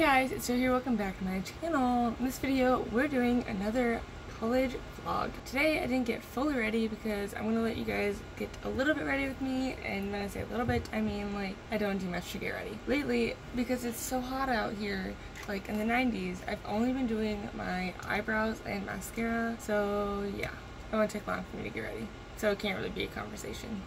guys, it's here. Welcome back to my channel. In this video, we're doing another college vlog. Today, I didn't get fully ready because I'm to let you guys get a little bit ready with me. And when I say a little bit, I mean like I don't do much to get ready. Lately, because it's so hot out here, like in the 90s, I've only been doing my eyebrows and mascara. So yeah, it won't take long for me to get ready. So it can't really be a conversation.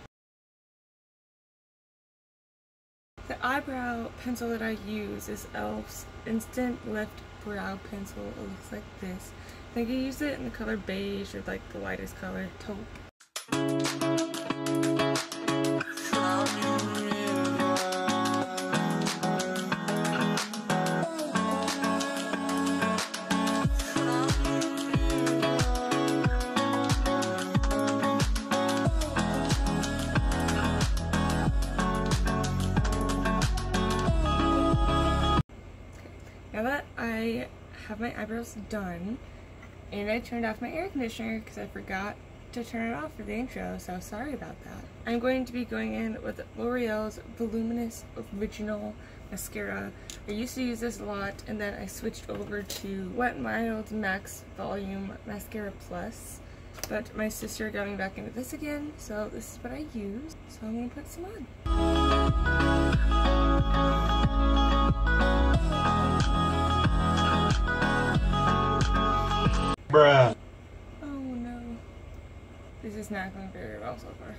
The eyebrow pencil that I use is e.l.f.'s Instant Lift Brow Pencil. It looks like this. I think I use it in the color beige or like the lightest color, taupe. I have my eyebrows done, and I turned off my air conditioner because I forgot to turn it off for the intro, so sorry about that. I'm going to be going in with L'Oreal's Voluminous Original Mascara. I used to use this a lot, and then I switched over to Wet n Max Volume Mascara Plus. But my sister got me back into this again, so this is what I use. So I'm going to put some on. Bruh. Oh no. This is not going very well so far.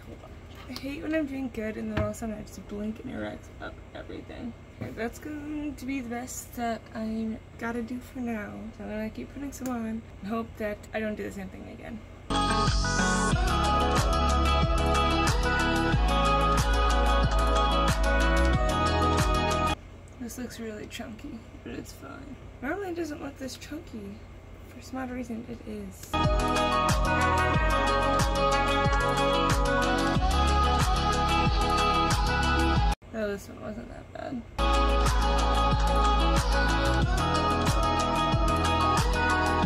I hate when I'm doing good and then all of a sudden I just blink and it up everything. Okay, that's going to be the best that I gotta do for now. So I'm gonna keep putting some on and hope that I don't do the same thing again. This looks really chunky, but it's fine. Normally it doesn't look this chunky. Some reason, it is. Oh, this one wasn't that bad.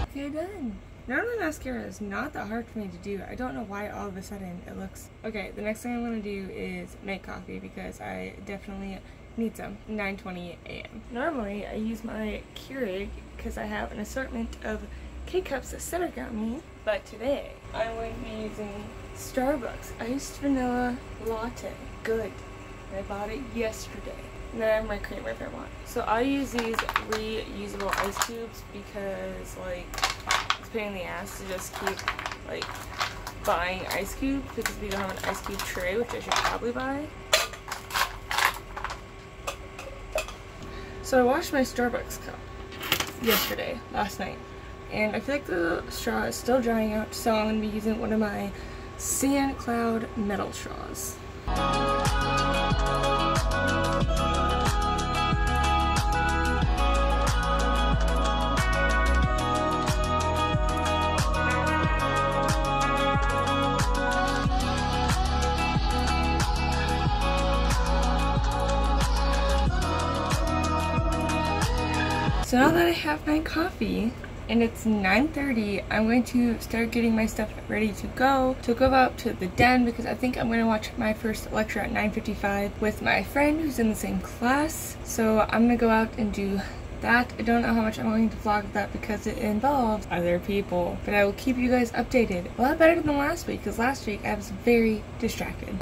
Okay, done. Normally mascara is not that hard for me to do. I don't know why all of a sudden it looks... Okay, the next thing I'm going to do is make coffee because I definitely need some. 9.20 a.m. Normally I use my Keurig because I have an assortment of K-Cups Center got me. But today I'm going to be using Starbucks Iced Vanilla Latte. Good. I bought it yesterday. And then I have my creamer if I want. So I use these reusable ice cubes because like it's pain in the ass to just keep like buying ice cubes because we don't have an ice cube tray, which I should probably buy. So I washed my Starbucks cup yesterday, last night, and I feel like the straw is still drying out, so I'm going to be using one of my Sand Cloud metal straws. So now that I have my coffee and it's 9.30, I'm going to start getting my stuff ready to go to go out to the den because I think I'm going to watch my first lecture at 9.55 with my friend who's in the same class. So I'm going to go out and do that. I don't know how much I'm going to vlog that because it involves other people, but I will keep you guys updated. A lot better than last week because last week I was very distracted.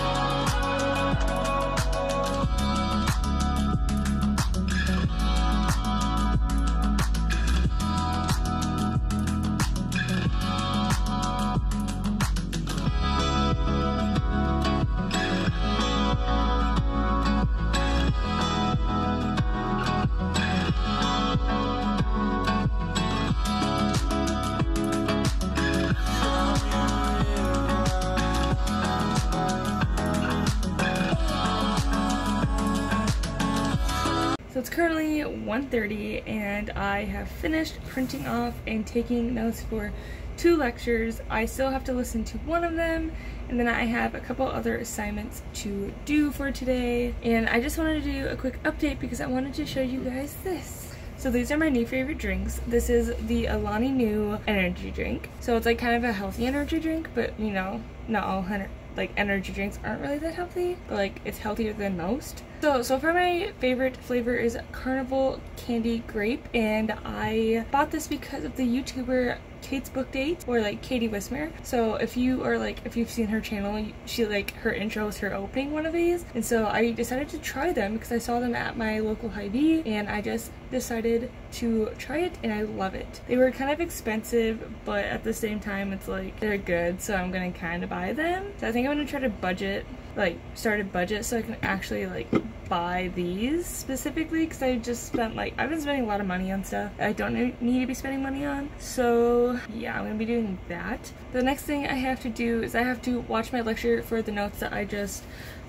Currently 1.30 and I have finished printing off and taking notes for two lectures. I still have to listen to one of them and then I have a couple other assignments to do for today. And I just wanted to do a quick update because I wanted to show you guys this. So these are my new favorite drinks. This is the Alani Nu energy drink. So it's like kind of a healthy energy drink, but you know, not all like energy drinks aren't really that healthy, but like it's healthier than most. So, so far my favorite flavor is Carnival Candy Grape and I bought this because of the YouTuber Kate's Book Date or like Katie Wismer. So if you are like, if you've seen her channel, she like, her intro is her opening one of these. And so I decided to try them because I saw them at my local Hy-Vee and I just decided to try it and I love it. They were kind of expensive, but at the same time it's like, they're good. So I'm gonna kind of buy them. So I think I'm gonna try to budget like start a budget so I can actually like buy these specifically because I just spent like I've been spending a lot of money on stuff I don't need to be spending money on. So yeah I'm gonna be doing that. The next thing I have to do is I have to watch my lecture for the notes that I just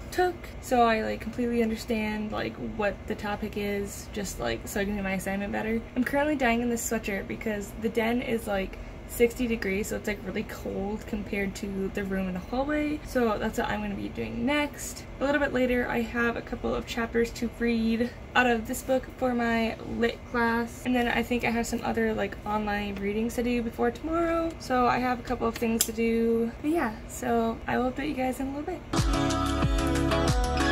took so I like completely understand like what the topic is just like so I can do my assignment better. I'm currently dying in this sweatshirt because the den is like 60 degrees so it's like really cold compared to the room in the hallway so that's what I'm going to be doing next. A little bit later I have a couple of chapters to read out of this book for my lit class and then I think I have some other like online readings to do before tomorrow so I have a couple of things to do but yeah so I will update you guys in a little bit.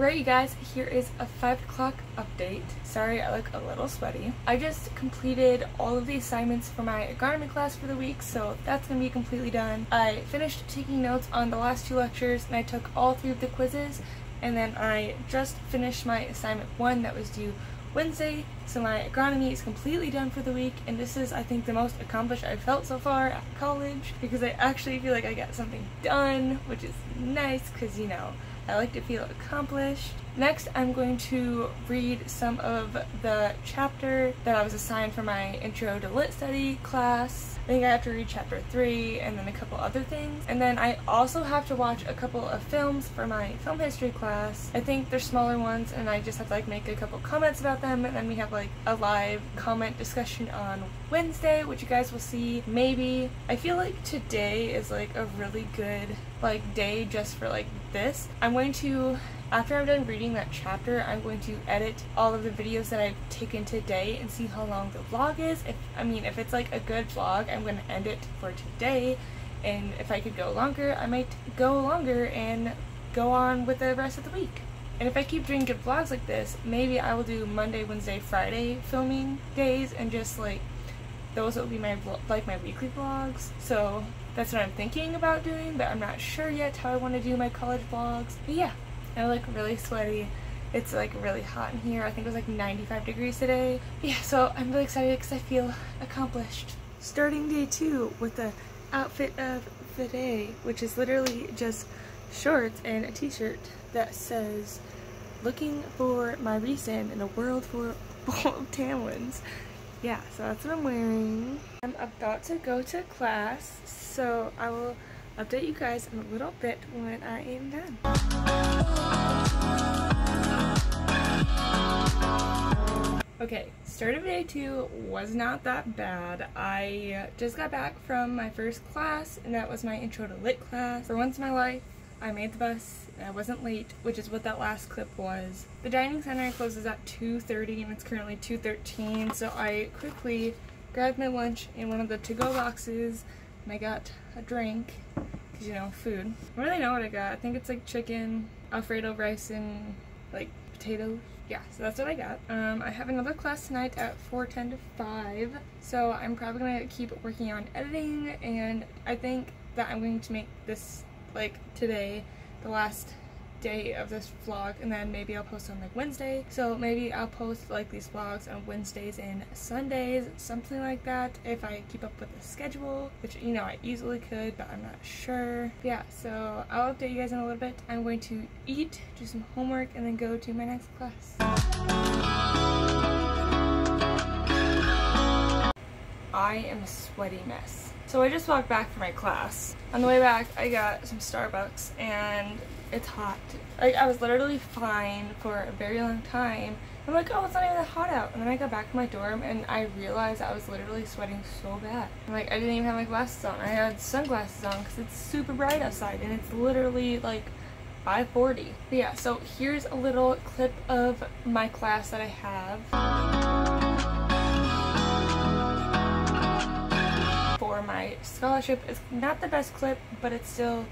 Alright you guys, here is a 5 o'clock update. Sorry I look a little sweaty. I just completed all of the assignments for my agronomy class for the week, so that's going to be completely done. I finished taking notes on the last two lectures and I took all three of the quizzes and then I just finished my assignment 1 that was due Wednesday, so my agronomy is completely done for the week, and this is, I think, the most accomplished I've felt so far at college, because I actually feel like I got something done, which is nice, because, you know, I like to feel accomplished. Next, I'm going to read some of the chapter that I was assigned for my Intro to Lit Study class. I think I have to read chapter 3 and then a couple other things. And then I also have to watch a couple of films for my film history class. I think they're smaller ones and I just have to like make a couple comments about them and then we have like a live comment discussion on Wednesday, which you guys will see maybe. I feel like today is like a really good like day just for like this. I'm going to after I'm done reading that chapter, I'm going to edit all of the videos that I've taken today and see how long the vlog is. If I mean, if it's like a good vlog, I'm going to end it for today. And if I could go longer, I might go longer and go on with the rest of the week. And if I keep doing good vlogs like this, maybe I will do Monday, Wednesday, Friday filming days and just like those will be my like my weekly vlogs. So that's what I'm thinking about doing, but I'm not sure yet how I want to do my college vlogs. But yeah, I look really sweaty. It's like really hot in here. I think it was like 95 degrees today. Yeah, so I'm really excited because I feel accomplished. Starting day two with the outfit of the day, which is literally just shorts and a t-shirt that says looking for my reason in a world full of tan ones. Yeah, so that's what I'm wearing. I'm about to go to class, so I will update you guys in a little bit when I am done. Okay, start of day two was not that bad. I just got back from my first class, and that was my intro to lit class. For once in my life, I made the bus, I wasn't late, which is what that last clip was. The dining center closes at 2.30 and it's currently 2.13, so I quickly grabbed my lunch in one of the to-go boxes and I got a drink, because you know, food. I don't really know what I got. I think it's like chicken, alfredo rice, and like potatoes. Yeah, so that's what I got. Um, I have another class tonight at 4.10 to 5, so I'm probably going to keep working on editing, and I think that I'm going to make this, like, today, the last day of this vlog and then maybe I'll post on like Wednesday. So maybe I'll post like these vlogs on Wednesdays and Sundays something like that if I keep up with the schedule which you know I easily could but I'm not sure. Yeah so I'll update you guys in a little bit. I'm going to eat do some homework and then go to my next class. I am a sweaty mess so I just walked back from my class on the way back I got some Starbucks and it's hot. Like, I was literally fine for a very long time. I'm like, oh, it's not even that hot out. And then I got back to my dorm and I realized I was literally sweating so bad. I'm Like, I didn't even have my glasses on. I had sunglasses on because it's super bright outside and it's literally like 540. But yeah, so here's a little clip of my class that I have. Scholarship. It's not the best clip, but it's still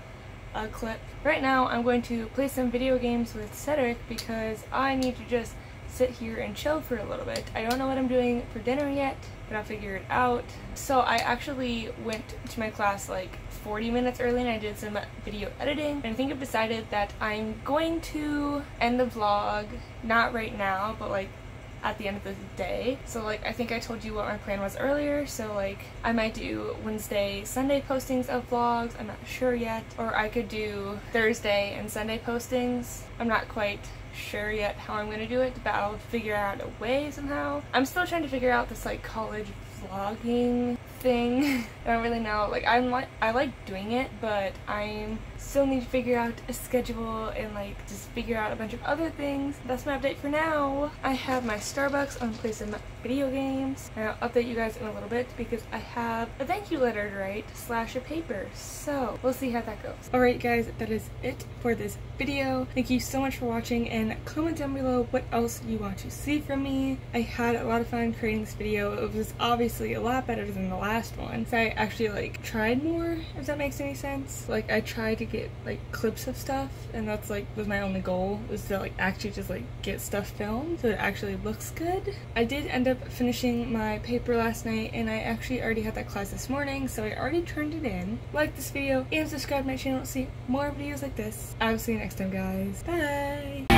a clip. Right now, I'm going to play some video games with Cedric because I need to just sit here and chill for a little bit. I don't know what I'm doing for dinner yet, but I'll figure it out. So I actually went to my class like 40 minutes early and I did some video editing. And I think I've decided that I'm going to end the vlog, not right now, but like at the end of the day. So like I think I told you what my plan was earlier. So like I might do Wednesday, Sunday postings of vlogs. I'm not sure yet. Or I could do Thursday and Sunday postings. I'm not quite sure yet how I'm gonna do it, but I'll figure out a way somehow. I'm still trying to figure out this like college vlogging thing. I don't really know. Like I'm like I like doing it, but I'm still need to figure out a schedule and like just figure out a bunch of other things. That's my update for now. I have my Starbucks on play some video games and I'll update you guys in a little bit because I have a thank you letter to write slash a paper. So we'll see how that goes. Alright guys, that is it for this video. Thank you so much for watching and comment down below what else you want to see from me. I had a lot of fun creating this video. It was obviously a lot better than the last one. So I actually like tried more, if that makes any sense. Like I tried to get like clips of stuff and that's like was my only goal was to like actually just like get stuff filmed so it actually looks good. I did end up finishing my paper last night and I actually already had that class this morning so I already turned it in. Like this video and subscribe to my channel to see more videos like this. I will see you next time guys. Bye!